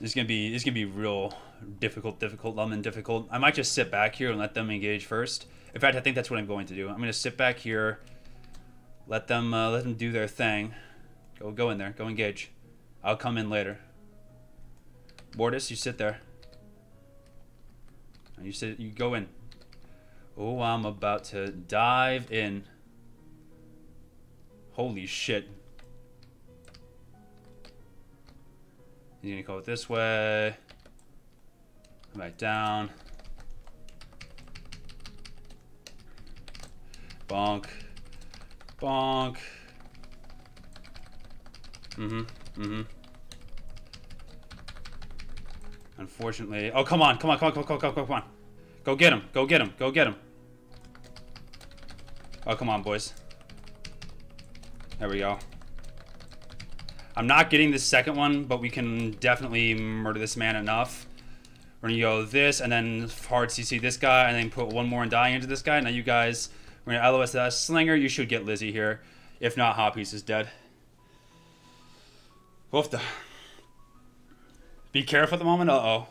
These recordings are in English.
Is gonna be is gonna be real difficult, difficult, lemon difficult. I might just sit back here and let them engage first. In fact, I think that's what I'm going to do. I'm gonna sit back here, let them uh, let them do their thing. Go go in there, go engage. I'll come in later. Mortis, you sit there. You sit. You go in. Oh, I'm about to dive in. Holy shit. He's gonna go this way. come Back down. Bonk. Bonk. Mm-hmm. Mm-hmm. Unfortunately. Oh, come on. Come on. Come on. Come on. Come on. Come on. Go get him. Go get him. Go get him. Oh, come on, boys. There we go. I'm not getting the second one, but we can definitely murder this man enough. We're gonna go this, and then hard CC this guy, and then put one more and die into this guy. Now you guys, we're gonna LOS that Slinger. You should get Lizzie here. If not, Hot Pizza is dead. Wolf the. Be careful at the moment. Uh-oh.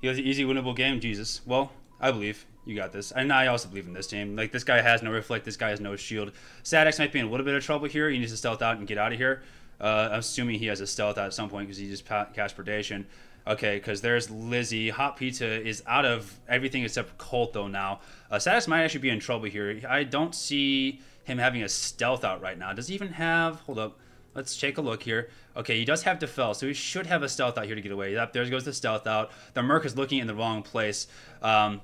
He has an easy winnable game. Jesus. Well, I believe you got this. And I also believe in this team. Like, this guy has no reflect. This guy has no shield. Sadix might be in a little bit of trouble here. He needs to stealth out and get out of here. Uh, I'm assuming he has a stealth out at some point because he just cast predation. Okay, because there's Lizzie. Hot Pizza is out of everything except Colt, though, now. Uh, Sadix might actually be in trouble here. I don't see him having a stealth out right now. Does he even have... Hold up. Let's take a look here. Okay, he does have Defel, so he should have a stealth out here to get away. Yep, there goes the stealth out. The Merc is looking in the wrong place. Um,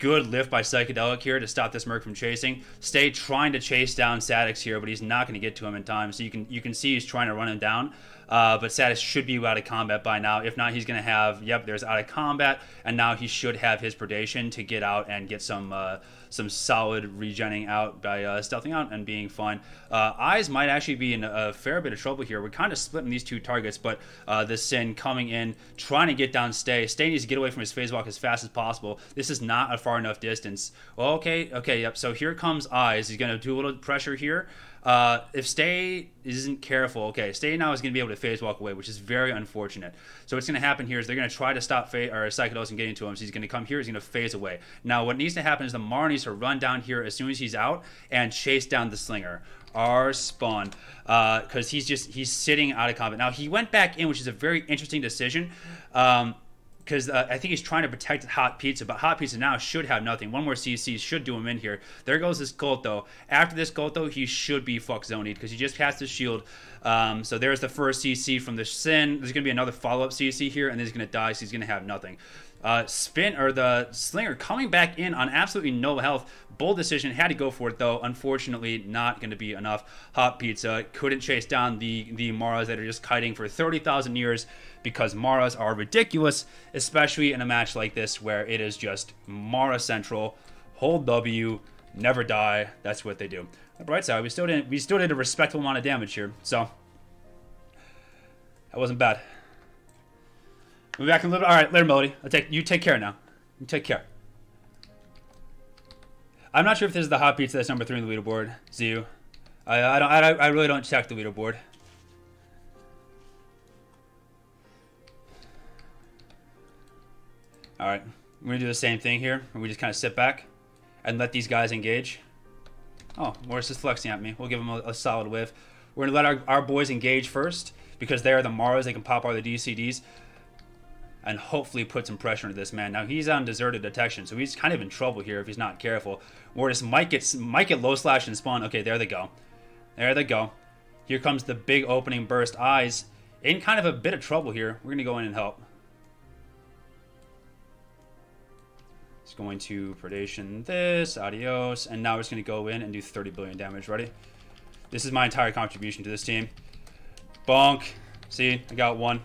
good lift by Psychedelic here to stop this Merc from chasing. Stay trying to chase down Sadix here, but he's not going to get to him in time. So you can you can see he's trying to run him down. Uh, but Sadix should be out of combat by now. If not, he's going to have, yep, there's out of combat. And now he should have his predation to get out and get some uh, some solid regenning out by uh, stealthing out and being fun. Uh, Eyes might actually be in a fair bit of trouble here. We're kind of splitting these two targets, but uh, the Sin coming in, trying to get down Stay. Stay needs to get away from his phase walk as fast as possible. This is not a far enough distance. Well, okay, okay, yep. So here comes Eyes. He's going to do a little pressure here. Uh, if Stay isn't careful, okay, Stay now is going to be able to phase walk away, which is very unfortunate. So what's going to happen here is they're going to try to stop Fa- or Psychedelis from getting to him. So he's going to come here, he's going to phase away. Now, what needs to happen is the Mar needs to run down here as soon as he's out and chase down the Slinger. Our spawn because uh, he's just he's sitting out of combat now he went back in which is a very interesting decision um, because uh, I think he's trying to protect Hot Pizza, but Hot Pizza now should have nothing. One more CC should do him in here. There goes this Colt, though. After this Colt, though, he should be fuck zoned because he just passed his shield. Um, so there's the first CC from the Sin. There's going to be another follow-up CC here, and then he's going to die, so he's going to have nothing. Uh, spin or the slinger coming back in on absolutely no health. Bold decision, had to go for it though. Unfortunately, not going to be enough. Hot pizza couldn't chase down the the Maras that are just kiting for thirty thousand years because Maras are ridiculous, especially in a match like this where it is just Mara central. Hold W, never die. That's what they do. The bright side, we still didn't we still did a respectable amount of damage here, so that wasn't bad. We'll be back in a little. All right, later, Melody. I'll take you. Take care now. You take care. I'm not sure if this is the hot pizza that's number three in the leaderboard. Zu. I, I don't. I, I really don't check the leaderboard. All right, we're gonna do the same thing here. We just kind of sit back and let these guys engage. Oh, Morris is flexing at me. We'll give him a, a solid whiff. We're gonna let our, our boys engage first because they're the Maras. They can pop all the DCDs and hopefully put some pressure into this man. Now he's on deserted detection, so he's kind of in trouble here if he's not careful. Mortis might get might get low slash and spawn. Okay, there they go. There they go. Here comes the big opening burst. Eyes in kind of a bit of trouble here. We're gonna go in and help. It's going to predation this, adios, and now it's gonna go in and do 30 billion damage. Ready? This is my entire contribution to this team. Bonk. See, I got one.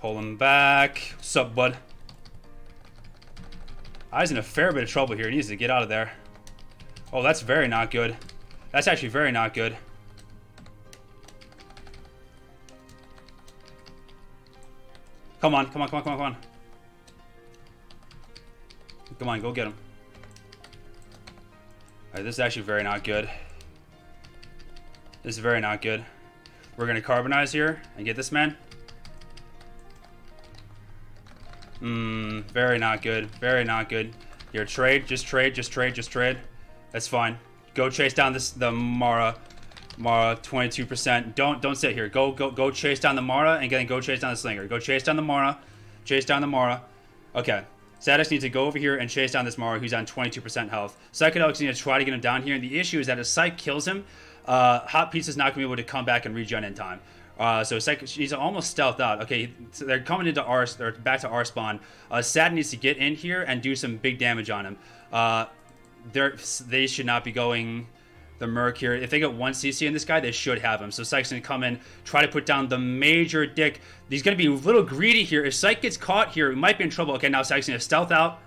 Pull him back. What's up, bud? Eyes in a fair bit of trouble here. He needs to get out of there. Oh, that's very not good. That's actually very not good. Come on, come on, come on, come on, come on. Come on, go get him. Alright, this is actually very not good. This is very not good. We're going to carbonize here and get this man. Mmm, very not good. Very not good. Here, trade. Just trade. Just trade. Just trade. That's fine. Go chase down this the Mara. Mara, 22%. Don't don't sit here. Go go go chase down the Mara and then go chase down the Slinger. Go chase down the Mara. Chase down the Mara. Okay. Sadix needs to go over here and chase down this Mara who's on 22% health. Psychedelics need to try to get him down here. And the issue is that if Psych kills him, uh, Hot Pizza's not going to be able to come back and regen in time. Uh, so Psych, she's almost stealthed out. Okay, so they're coming into our, they're back to our spawn. Uh, Sad needs to get in here and do some big damage on him. Uh, they should not be going the Merc here. If they get one CC in this guy, they should have him. So Psych's to come in, try to put down the major dick. He's going to be a little greedy here. If Psych gets caught here, he might be in trouble. Okay, now Psych's to stealth out.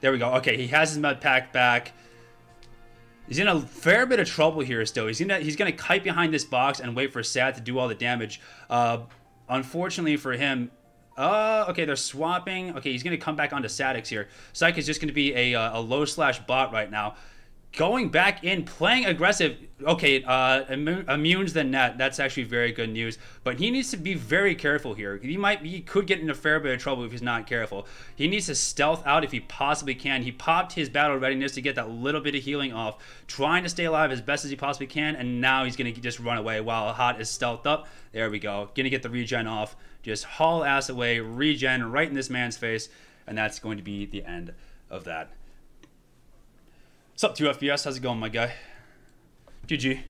There we go. Okay, he has his med pack back. He's in a fair bit of trouble here still. He's gonna he's gonna kite behind this box and wait for Sad to do all the damage. Uh, unfortunately for him, uh, okay, they're swapping. Okay, he's to come back onto Sadix here. Psych is just to be a, uh, a low slash bot right now going back in, playing aggressive. Okay, uh, immunes the net. That's actually very good news. But he needs to be very careful here. He might, he could get in a fair bit of trouble if he's not careful. He needs to stealth out if he possibly can. He popped his battle readiness to get that little bit of healing off, trying to stay alive as best as he possibly can. And now he's gonna just run away while Hot is stealthed up. There we go. Gonna get the regen off. Just haul ass away, regen right in this man's face, and that's going to be the end of that. What's up, to you, FBS? How's it going, my guy? GG.